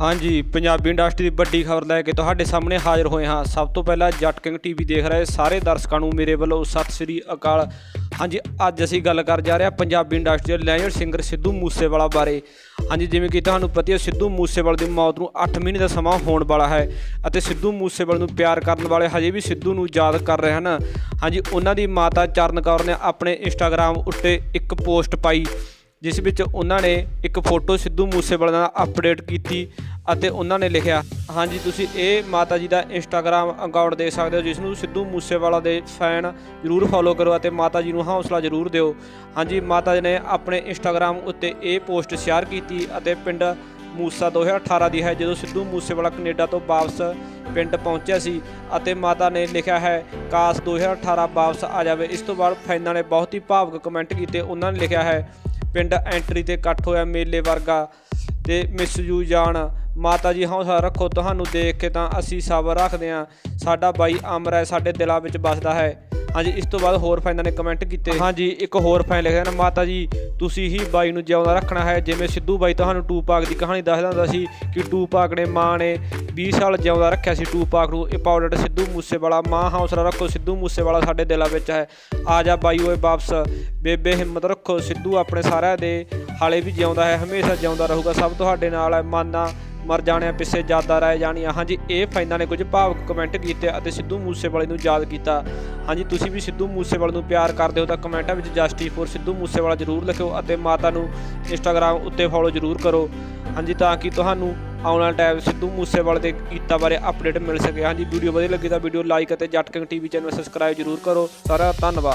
ਹਾਂਜੀ, ਪੰਜਾਬੀ ਇੰਡਸਟਰੀ ਦੀ ਵੱਡੀ ਖਬਰ ਲੈ ਕੇ ਤੁਹਾਡੇ ਸਾਹਮਣੇ ਹਾਜ਼ਰ ਹੋਏ ਹਾਂ। ਸਭ ਤੋਂ ਪਹਿਲਾਂ ਜੱਟ ਕਿੰਗ ਟੀਵੀ ਦੇਖ ਰਹੇ ਸਾਰੇ ਦਰਸ਼ਕਾਂ ਨੂੰ ਮੇਰੇ ਵੱਲੋਂ ਸਤਿ ਸ੍ਰੀ ਅਕਾਲ। ਹਾਂਜੀ, ਅੱਜ ਅਸੀਂ ਗੱਲ ਕਰ ਜਾ ਰਹੇ ਹਾਂ ਪੰਜਾਬੀ ਇੰਡਸਟਰੀ ਦੇ ਲੈਜੈਂਡ ਸਿੰਗਰ ਸਿੱਧੂ ਮੂਸੇਵਾਲਾ ਬਾਰੇ। ਹਾਂਜੀ, ਜਿਵੇਂ ਕਿ ਤੁਹਾਨੂੰ ਪਤਾ ਹੈ ਸਿੱਧੂ ਮੂਸੇਵਾਲੇ ਦੀ ਮੌਤ ਨੂੰ 8 ਮਹੀਨੇ ਦਾ ਸਮਾਂ ਹੋਣ ਵਾਲਾ ਹੈ ਅਤੇ ਸਿੱਧੂ ਮੂਸੇਵਾਲੇ ਨੂੰ ਪਿਆਰ ਕਰਨ ਵਾਲੇ ਹਜੇ ਵੀ ਸਿੱਧੂ ਨੂੰ ਯਾਦ ਕਰ ਰਹੇ ਹਨ। ਹਾਂਜੀ, ਉਹਨਾਂ ਦੀ ਮਾਤਾ ਚਰਨ ਕੌਰ ਨੇ ਆਪਣੇ ਇੰਸਟਾਗ੍ਰam ਉੱਤੇ ਇੱਕ ਪੋਸਟ ਪਾਈ। ਜਿਸ ਵਿੱਚ ਉਹਨਾਂ ਨੇ ਇੱਕ ਫੋਟੋ ਸਿੱਧੂ ਮੂਸੇਵਾਲੇ ਨਾਲ ਅਪਡੇਟ ਕੀਤੀ ਅਤੇ ਉਹਨਾਂ ਨੇ ਲਿਖਿਆ, ਹਾਂਜੀ, ਤੁਸੀਂ ਇਹ ਮਾਤਾ ਜੀ ਦਾ ਇੰਸਟਾਗ੍ਰam ਅਕਾਊਂਟ ਦੇ ਸਕਦੇ ਹੋ, ਜਿਸ ਨੂੰ ਸਿੱਧੂ ਮੂਸੇਵਾਲਾ ਦੇ ਫੈਨ ਜਰੂਰ ਫੋਲੋ ਕਰੋ ਅਤੇ ਮਾਤਾ ਜੀ ਨੂੰ ਹੌਸਲਾ ਜਰੂਰ ਦਿਓ। ਹਾਂਜੀ, ਮਾਤਾ ਜੀ ਨੇ ਆਪਣੇ ਇੰਸਟਾਗ੍ਰam ਉੱਤੇ ਇਹ ਪੋਸਟ ਸ਼ੇਅਰ ਕੀਤੀ ਅਤੇ ਪਿੰਡ ਮੂਸਾ 2018 ਦੀ ਹੈ, ਜਦੋਂ ਸਿੱਧੂ ਮੂਸੇਵਾਲਾ ਕੈਨੇਡਾ ਤੋਂ ਵਾਪਸ ਪਿੰਡ ਪਹੁੰਚਿਆ ਸੀ ਅਤੇ ਮਾਤਾ ਨੇ ਲਿਖਿਆ ਹੈ, ਕਾਸ 2018 ਵਾਪਸ ਆ ਜਾਵੇ। ਇਸ ਤੋਂ ਬਾਅਦ ਫੈਨਾਂ ਨੇ ਬਹੁਤ ਹੀ ਭਾਵਕ ਕਮੈਂਟ ਕੀਤੇ। ਉਹਨਾਂ ਨੇ ਲਿਖਿਆ ਹੈ ਪਿੰਡ ਐਂਟਰੀ ਤੇ ਇਕੱਠ ਹੋਇਆ ਮੇਲੇ ਵਰਗਾ ਤੇ ਮਿਸ ਯੂ ਜਾਨ। ਮਾਤਾ ਜੀ, ਹੌਸਲਾ ਰੱਖੋ, ਤੁਹਾਨੂੰ ਦੇਖ ਕੇ ਤਾਂ ਅਸੀਂ ਸਬਰ ਰੱਖਦੇ ਹਾਂ। ਸਾਡਾ ਬਾਈ ਅਮਰ ਹੈ, ਸਾਡੇ ਦਿਲਾਂ ਵਿੱਚ ਵੱਸਦਾ ਹੈ। ਹਾਂਜੀ, ਇਸ ਤੋਂ ਬਾਅਦ ਹੋਰ ਫੈਨਾਂ ਨੇ ਕਮੈਂਟ ਕੀਤੇ। ਹਾਂਜੀ, ਇੱਕ ਹੋਰ ਫੈਨ ਲਿਖਿਆ ਨਾ, ਮਾਤਾ ਜੀ, ਤੁਸੀਂ ਹੀ ਬਾਈ ਨੂੰ ਜਿਉਂਦਾ ਰੱਖਣਾ ਹੈ। ਜਿਵੇਂ ਸਿੱਧੂ ਬਾਈ ਤੁਹਾਨੂੰ ਟੂਪਾਕ ਦੀ ਕਹਾਣੀ ਦੱਸਦਾ ਹੁੰਦਾ ਸੀ ਕਿ ਟੂਪਾਕ ਨੇ ਮਾਂ ਨੇ 20 ਸਾਲ ਜਿਉਂਦਾ ਰੱਖਿਆ ਸੀ ਟੂਪਾਕ ਨੂੰ। ਇਹ ਸਿੱਧੂ ਮੂਸੇਵਾਲਾ, ਮਾਂ ਹੌਸਲਾ ਰੱਖੋ, ਸਿੱਧੂ ਮੂਸੇਵਾਲਾ ਸਾਡੇ ਦਿਲਾਂ ਵਿੱਚ ਹੈ। ਆ ਜਾ ਬਾਈ ਓਏ ਵਾਪਸ। ਬੇਬੇ, ਹਿੰਮਤ ਰੱਖੋ, ਸਿੱਧੂ ਆਪਣੇ ਸਾਰਿਆਂ ਦੇ ਹਾਲੇ ਵੀ ਜਿਉਂਦਾ ਹੈ, ਹਮੇਸ਼ਾ ਜਿਉਂਦਾ ਰਹੂਗਾ, ਸਭ ਤੁਹਾਡੇ ਨਾਲ ਹੈ। ਮਾਨਾ ਮਰ ਜਾਣਿਆ ਪਿੱਛੇ ਯਾਦਾਂ ਰਹਿ ਜਾਣੀਆਂ। ਹਾਂਜੀ, ਇਹ ਫੈਨਾਂ ਨੇ ਕੁਝ ਭਾਵਕ ਕਮੈਂਟ ਕੀਤੇ ਅਤੇ ਸਿੱਧੂ ਮੂਸੇਵਾਲੇ ਨੂੰ ਯਾਦ ਕੀਤਾ। ਹਾਂਜੀ, ਤੁਸੀਂ ਵੀ ਸਿੱਧੂ ਮੂਸੇਵਾਲੇ ਨੂੰ ਪਿਆਰ ਕਰਦੇ ਹੋ ਤਾਂ ਕਮੈਂਟਾਂ ਵਿੱਚ ਜਸਟਿਸ ਫੋਰ ਸਿੱਧੂ ਮੂਸੇਵਾਲਾ ਜ਼ਰੂਰ ਲਿਖਿਓ ਅਤੇ ਮਾਤਾ ਨੂੰ ਇੰਸਟਾਗ੍ਰam ਉੱਤੇ ਫੋਲੋ ਜ਼ਰੂਰ ਕਰੋ। ਹਾਂਜੀ, ਤਾਂ ਕਿ ਤੁਹਾਨੂੰ ਆਉਣ ਵਾਲਾ ਟਾਈਮ ਸਿੱਧੂ ਮੂਸੇਵਾਲੇ ਦੇ ਗੀਤਾਂ ਬਾਰੇ ਅਪਡੇਟ ਮਿਲ ਸਕੇ। ਹਾਂਜੀ, ਵੀਡੀਓ ਵਧੀਆ ਲੱਗੀ ਤਾਂ ਵੀਡੀਓ ਲਾਈਕ ਅਤੇ ਜੱਟ ਕਿੰਗ ਟੀਵੀ ਚੈਨਲ ਸਬਸਕ੍ਰਾਈਬ ਜ਼ਰੂਰ ਕਰੋ। ਸਾਰਾ ਧੰਨਵਾਦ।